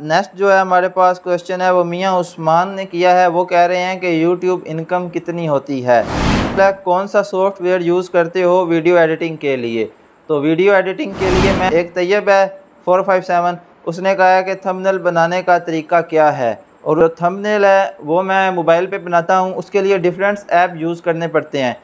Next جو ہے ہمارے پاس کوشچن ہے، وہ میاں عثمان نے کیا ہے۔ وہ کہہ رہے ہیں کہ یوٹیوب انکم کتنی ہوتی ہے۔ کون سا سافٹ ویئر یوز کرتے ہو ویڈیو ایڈیٹنگ کے لیے؟ تو ویڈیو ایڈیٹنگ کے لیے میں ایک طیب ہے فور فائیو سیون اس نے کہا ہے کہ تھمنل بنانے کا طریقہ کیا ہے۔ اور جو تھمنل ہے، وہ میں موبائل پہ بناتا ہوں۔ اس کے لیے ڈیفرنٹس ایپ یوز کرنے پڑتے ہیں۔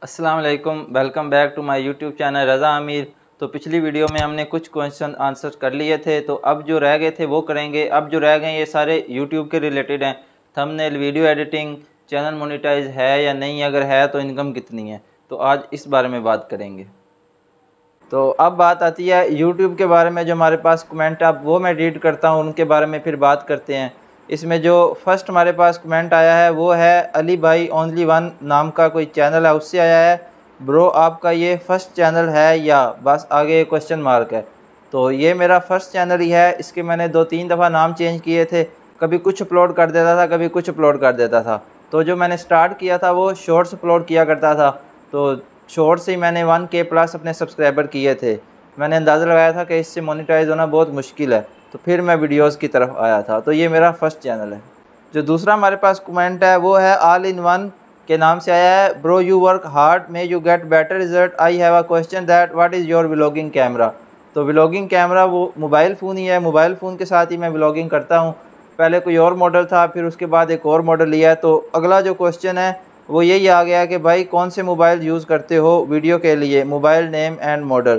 السلام علیکم۔ Welcome back to my YouTube channel Raza Amir. تو پچھلی ویڈیو میں ہم نے کچھ کوئنشن آنسر کر لیے تھے، تو اب جو رہ گئے تھے وہ کریں گے۔ اب جو رہ گئے یہ سارے یوٹیوب کے ریلیٹڈ ہیں۔ Thumbnail video editing channel monetise ہے یا نہیں؟ اگر ہے تو انکم کتنی ہے؟ تو آج اس بارے میں بات کریں گے۔ تو اب بات آتی ہے یوٹیوب کے بارے میں، جو ہمارے پاس کمنٹ اب وہ میں ریڈ کرتا ہوں، ان کے بارے میں پھر بات کرتے ہیں۔ اس میں جو فرسٹ ہمارے پاس کمنٹ آیا ہے، وہ ہے علی بھائی اونلی ون نام کا کوئی چینل ہے، اس سے آیا ہے۔ برو آپ کا یہ فرسٹ چینل ہے یا بس آگے کوشچن مارک ہے؟ تو یہ میرا فرسٹ چینل ہی ہے، اس کے میں نے دو تین دفعہ نام چینج کیے تھے۔ کبھی کچھ اپلوڈ کر دیتا تھا، کبھی کچھ اپلوڈ کر دیتا تھا۔ تو جو میں نے سٹارٹ کیا تھا وہ شارٹس اپلوڈ کیا کرتا تھا۔ تو شارٹس ہی میں نے ون کے پلس اپنے سبسکرائبر کیے تھے۔ میں نے اندازہ لگایا تھا کہ اس سے مونیٹائز ہونا بہت مشکل ہے۔ تو پھر میں ویڈیوز کی طرف آیا تھا۔ تو یہ میرا فرسٹ چینل ہے۔ جو دوسرا ہمارے پاس کومنٹ ہے وہ ہے آل ان ون کے نام سے آیا ہے۔ Bro you work hard may you get better result I have a question that what is your vlogging camera تو ولاگنگ کیمرہ وہ موبائل فون ہی ہے۔ موبائل فون کے ساتھ ہی میں ولاگنگ کرتا ہوں۔ پہلے کوئی اور ماڈل تھا، پھر اس کے بعد ایک اور ماڈل لیا ہے۔ تو اگلا جو کوشچن ہے، وہ یہی آ گیا کہ بھائی، کون سے موبائل یوز کرتے ہو ویڈیو کے لیے؟ موبائل نیم اینڈ ماڈل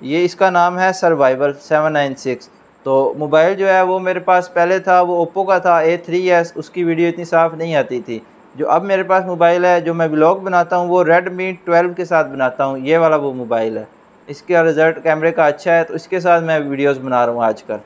یہ اس کا نام ہے سروائیول سیون نائن سکس تو موبائل جو ہے، وہ میرے پاس پہلے تھا، وہ اوپو کا تھا اے تھری ایس اس کی ویڈیو اتنی صاف نہیں آتی تھی۔ جو اب میرے پاس موبائل ہے، جو میں بلاگ بناتا ہوں، وہ ریڈ می ٹویلو کے ساتھ بناتا ہوں۔ یہ والا وہ موبائل ہے۔ اس کا رزلٹ کیمرے کا اچھا ہے، تو اس کے ساتھ میں ویڈیوز بنا رہا ہوں آج کل۔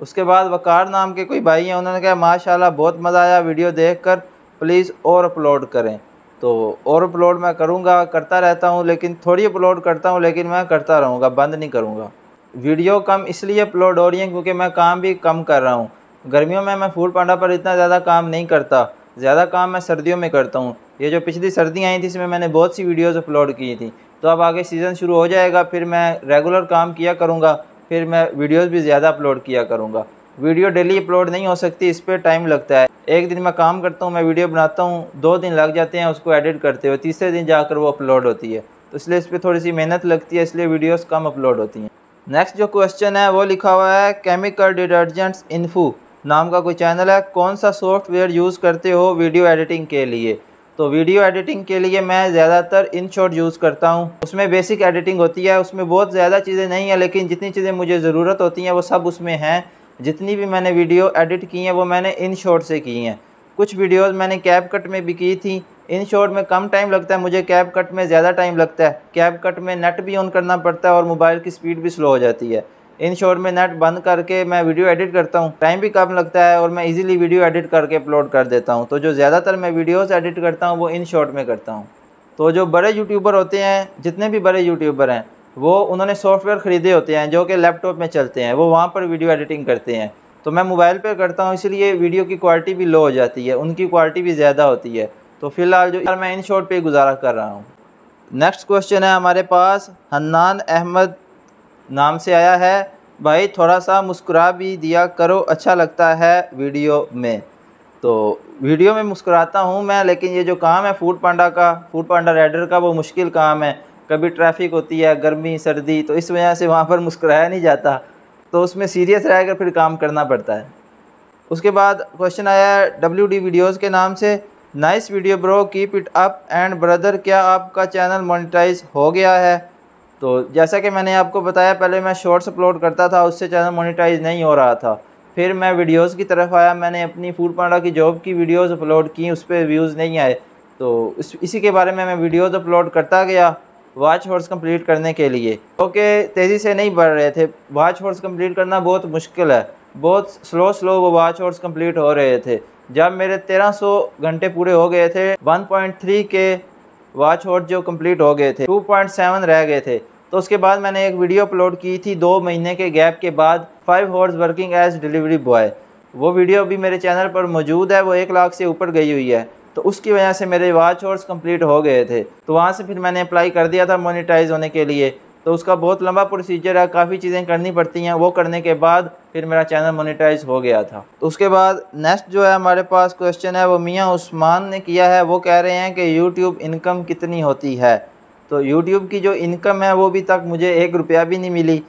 اس کے بعد وقار نام کے کوئی بھائی ہیں، انہوں نے کہا ماشاء اللہ بہت مزہ آیا ویڈیو دیکھ کر۔ پلیز اور اپلوڈ کریں۔ تو اور اپلوڈ میں کروں گا، کرتا رہتا ہوں، لیکن تھوڑی اپلوڈ کرتا ہوں، لیکن میں کرتا رہوں گا، بند نہیں کروں گا۔ ویڈیو کم اس لیے اپلوڈ ہو رہی ہیں کیونکہ میں کام بھی کم کر رہا ہوں۔ گرمیوں میں میں فول پانڈا پر اتنا زیادہ کام نہیں کرتا۔ زیادہ کام میں سردیوں میں کرتا ہوں۔ یہ جو پچھلی سردیاں آئی تھیں، اس میں میں نے بہت سی ویڈیوز اپلوڈ کی تھیں۔ تو اب آگے سیزن شروع ہو جائے گا، پھر میں ریگولر کام کیا کروں گا، پھر میں ویڈیوز بھی زیادہ اپلوڈ کیا کروں گا۔ ویڈیو ڈیلی اپلوڈ نہیں ہو سکتی، اس پہ ٹائم لگتا ہے۔ ایک دن میں کام کرتا ہوں، میں ویڈیو بناتا ہوں، دو دن لگ جاتے ہیں، اس کو ایڈٹ کرتے ہوئے تیسرے دن جا کر وہ اپلوڈ ہوتی ہے۔ تو اس لیے اس پہ تھوڑی سی محنت لگتی ہے، اس لیے ویڈیوز کم اپلوڈ ہوتی ہیں۔ نیکسٹ جو کوشچن ہے، وہ لکھا ہوا ہے کیمیکل ڈیٹرجنٹس انفو نام کا کوئی چینل ہے؟ کون سا سافٹ ویئر یوز کرتے ہو ویڈیو ایڈیٹنگ کے لیے؟ تو ویڈیو ایڈیٹنگ کے لیے میں زیادہ تر ان شارٹ یوز کرتا ہوں۔ اس میں بیسک ایڈیٹنگ ہوتی ہے، اس میں بہت زیادہ چیزیں نہیں ہیں، لیکن جتنی چیزیں مجھے ضرورت ہوتی ہیں، وہ سب اس میں ہیں۔ جتنی بھی میں نے ویڈیو ایڈٹ کی ہیں، وہ میں نے ان شارٹ سے کی ہیں۔ کچھ ویڈیوز میں نے کیپ کٹ میں بھی کی تھیں۔ ان شارٹ میں کم ٹائم لگتا ہے، مجھے کیپ کٹ میں زیادہ ٹائم لگتا ہے۔ کیپ کٹ میں نیٹ بھی آن کرنا پڑتا ہے اور موبائل کی سپیڈ بھی سلو ہو جاتی ہے۔ ان شارٹ میں نیٹ بند کر کے میں ویڈیو ایڈٹ کرتا ہوں۔ ٹائم بھی کم لگتا ہے اور میں ایزیلی ویڈیو ایڈٹ کر کے اپلوڈ کر دیتا ہوں۔ تو جو زیادہ تر میں ویڈیوز ایڈٹ کرتا ہوں، وہ ان شارٹ میں کرتا ہوں۔ تو جو بڑے یوٹیوبر ہوتے ہیں، جتنے بھی بڑے یوٹیوبر ہیں، وہ انہوں نے سافٹ ویئر خریدے ہوتے ہیں جو کہ لیپ ٹاپ میں چلتے ہیں۔ وہ وہاں پر ویڈیو ایڈیٹنگ کرتے ہیں۔ تو میں موبائل پہ کرتا ہوں اسی لیے ویڈیو کی کوالٹی بھی لو ہو جاتی ہے۔ ان کی کوالٹی بھی زیادہ ہوتی ہے۔ تو فی الحال جو میں ان شارٹ پہ گزارا کر رہا ہوں۔ نیکسٹ کوشچن ہے ہمارے پاس، حنان احمد نام سے آیا ہے۔ بھائی، تھوڑا سا مسکرا بھی دیا کرو اچھا لگتا ہے ویڈیو میں۔ تو ویڈیو میں مسکراتا ہوں میں، لیکن یہ جو کام ہے فوڈ پانڈا کا، فوڈ پانڈا رائڈر کا، وہ مشکل کام ہے۔ کبھی ٹریفک ہوتی ہے، گرمی، سردی، تو اس وجہ سے وہاں پر مسکرایا نہیں جاتا۔ تو اس میں سیریس رہ کر پھر کام کرنا پڑتا ہے۔ اس کے بعد کوشچن آیا ہے ڈبلیو ڈی ویڈیوز کے نام سے۔ Nice video bro keep it up and brother کیا آپ کا چینل مونیٹائز ہو گیا ہے؟ تو جیسا کہ میں نے آپ کو بتایا، پہلے میں شارٹس اپلوڈ کرتا تھا، اس سے چینل مونیٹائز نہیں ہو رہا تھا۔ پھر میں ویڈیوز کی طرف آیا، میں نے اپنی فوڈ پانڈا کی جاب کی ویڈیوز اپلوڈ کی، اس پہ ویوز نہیں آئے۔ تو اس، اسی کے بارے میں میں ویڈیوز اپلوڈ کرتا گیا واچ ہورس کمپلیٹ کرنے کے لیے۔ کیونکہ تیزی سے نہیں بڑھ رہے تھے واچ ہورس کمپلیٹ کرنا بہت مشکل ہے۔ بہت سلو سلو وہ واچ ہورس کمپلیٹ ہو رہے تھے۔ جب میرے تیرہ سو گھنٹے پورے ہو گئے تھے ون پوائنٹ تھری کے واچ ہوٹ جو کمپلیٹ ہو گئے تھے ٹو پوائنٹ سیون رہ گئے تھے۔ تو اس کے بعد میں نے ایک ویڈیو اپلوڈ کی تھی دو مہینے کے گیپ کے بعد five hours working as delivery boy وہ ویڈیو بھی میرے چینل پر موجود ہے، وہ ایک لاکھ سے اوپر گئی ہوئی ہے۔ تو اس کی وجہ سے میرے واچ ہورس کمپلیٹ ہو گئے تھے۔ تو وہاں سے پھر میں نے اپلائی کر دیا تھا مونیٹائز ہونے کے لیے۔ تو اس کا بہت لمبا پروسیجر ہے، کافی چیزیں کرنی پڑتی ہیں۔ وہ کرنے کے بعد پھر میرا چینل مونیٹائز ہو گیا تھا۔ تو اس کے بعد نیکسٹ جو ہے ہمارے پاس کوشچن ہے، وہ میاں عثمان نے کیا ہے۔ وہ کہہ رہے ہیں کہ یوٹیوب انکم کتنی ہوتی ہے۔ تو یوٹیوب کی جو انکم ہے، وہ بھی تک مجھے ایک روپیہ بھی نہیں ملی۔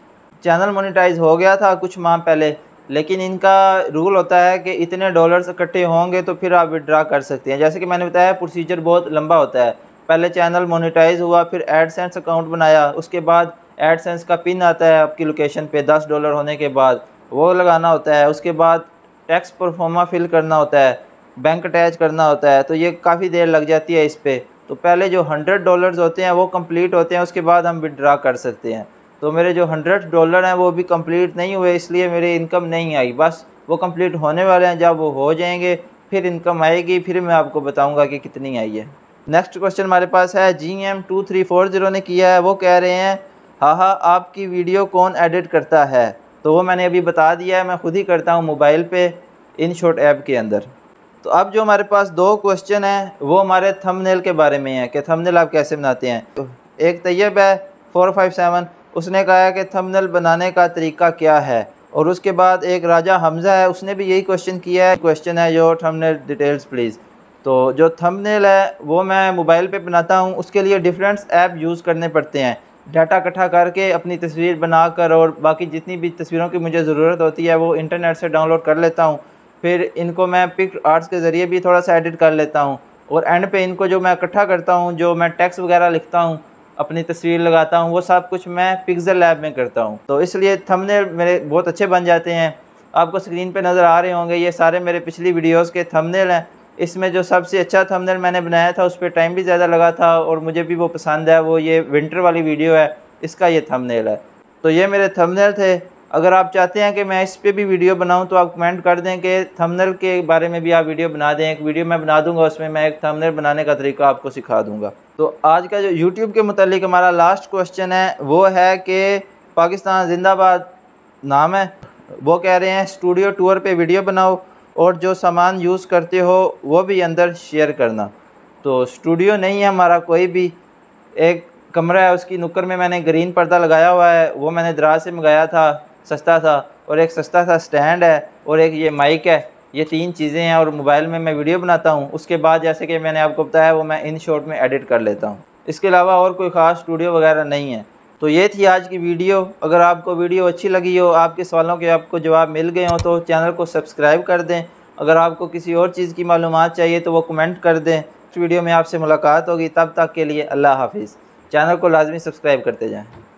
چینل مونیٹائز ہو گیا تھا کچھ ماہ پہلے۔ لیکن ان کا رول ہوتا ہے کہ اتنے ڈالرز اکٹھے ہوں گے تو پھر آپ وڈرا کر سکتے ہیں۔ جیسے کہ میں نے بتایا پروسیجر بہت لمبا ہوتا ہے۔ پہلے چینل مونیٹائز ہوا، پھر ایڈ سینس اکاؤنٹ بنایا، اس کے بعد ایڈ سینس کا پن آتا ہے آپ کی لوکیشن پہ، دس ڈالر ہونے کے بعد، وہ لگانا ہوتا ہے، اس کے بعد ٹیکس پرفارما فل کرنا ہوتا ہے بینک اٹیچ کرنا ہوتا ہے، تو یہ کافی دیر لگ جاتی ہے اس پہ۔ تو پہلے جو ہنڈریڈ ڈالرز ہوتے ہیں، وہ کمپلیٹ ہوتے ہیں، اس کے بعد ہم وڈرا کر سکتے ہیں۔ تو میرے جو ہنڈریڈ ڈالر ہیں، وہ بھی کمپلیٹ نہیں ہوئے، اس لیے میرے انکم نہیں آئی۔ بس وہ کمپلیٹ ہونے والے ہیں، جب وہ ہو جائیں گے، پھر انکم آئے گی، پھر میں آپ کو بتاؤں گا کہ کتنی آئی ہے۔ نیکسٹ کوشچن ہمارے پاس ہے جی M two three four zero نے کیا ہے، وہ کہہ رہے ہیں ہاں ہاں آپ کی ویڈیو کون ایڈٹ کرتا ہے؟ تو وہ میں نے ابھی بتا دیا ہے، میں خود ہی کرتا ہوں موبائل پہ ان شوٹ ایپ کے اندر۔ تو اب جو ہمارے پاس دو کوشچن ہیں، وہ ہمارے تھم نیل کے بارے میں ہیں کہ تھم نیل آپ کیسے بناتے ہیں؟ ایک طیب ہے فور فائیو سیون اس نے کہا ہے کہ تھم نیل بنانے کا طریقہ کیا ہے۔ اور اس کے بعد ایک راجہ حمزہ ہے، اس نے بھی یہی کوشچن کیا ہے۔ کوشچن ہے جو تھم نیل ڈیٹیلز پلیز تو جو تھم نیل ہے وہ میں موبائل پہ بناتا ہوں، اس کے لیے ڈیفرنٹس ایپ یوز کرنے پڑتے ہیں۔ ڈیٹا اکٹھا کر کے اپنی تصویر بنا کر اور باقی جتنی بھی تصویروں کی مجھے ضرورت ہوتی ہے وہ انٹرنیٹ سے ڈاؤن لوڈ کر لیتا ہوں۔ پھر ان کو میں پک آرٹس کے ذریعے بھی تھوڑا سا ایڈٹ کر لیتا ہوں۔ اور اینڈ پہ ان کو جو میں اکٹھا کرتا ہوں، جو میں ٹیکس وغیرہ لکھتا ہوں، اپنی تصویر لگاتا ہوں، وہ سب کچھ میں پکزل لیب میں کرتا ہوں۔ تو اس لیے تھم نیل میرے بہت اچھے بن جاتے ہیں۔ آپ کو سکرین پہ نظر آ رہے ہوں گے، یہ سارے میرے پچھلی ویڈیوز کے تھم نیل ہیں۔ اس میں جو سب سے اچھا تھم میں نے بنایا تھا، اس پہ ٹائم بھی زیادہ لگا تھا اور مجھے بھی وہ پسند ہے، وہ یہ ونٹر والی ویڈیو ہے، اس کا یہ تھم ہے۔ تو یہ میرے تھم تھے۔ اگر آپ چاہتے ہیں کہ میں اس پہ بھی ویڈیو بناؤں تو آپ کمنٹ کر دیں کہ تھم کے بارے میں بھی آپ ویڈیو بنا دیں۔ ایک ویڈیو میں بنا دوں گا، اس میں میں ایک تھم بنانے کا طریقہ آپ کو سکھا دوں گا۔ تو آج کا جو یوٹیوب کے متعلق ہمارا لاسٹ کوشچن ہے، وہ ہے کہ پاکستان زندہ آباد نام ہے۔ وہ کہہ رہے ہیں اسٹوڈیو ٹور پہ ویڈیو بناؤ۔ اور جو سامان یوز کرتے ہو وہ بھی اندر شیئر کرنا۔ تو اسٹوڈیو نہیں ہے ہمارا کوئی بھی۔ ایک کمرہ ہے، اس کی نکر میں میں نے گرین پردہ لگایا ہوا ہے، وہ میں نے دراز سے منگایا تھا، سستا تھا۔ اور ایک سستا تھا سٹینڈ ہے اور ایک یہ مائک ہے۔ یہ تین چیزیں ہیں اور موبائل میں میں ویڈیو بناتا ہوں۔ اس کے بعد جیسے کہ میں نے آپ کو بتایا، وہ میں ان شارٹ میں ایڈٹ کر لیتا ہوں۔ اس کے علاوہ اور کوئی خاص اسٹوڈیو وغیرہ نہیں ہے۔ تو یہ تھی آج کی ویڈیو۔ اگر آپ کو ویڈیو اچھی لگی ہو، آپ کے سوالوں کے آپ کو جواب مل گئے ہوں، تو چینل کو سبسکرائب کر دیں۔ اگر آپ کو کسی اور چیز کی معلومات چاہیے، تو وہ کمنٹ کر دیں۔ اس ویڈیو میں آپ سے ملاقات ہوگی۔ تب تک کے لیے اللہ حافظ۔ چینل کو لازمی سبسکرائب کرتے جائیں۔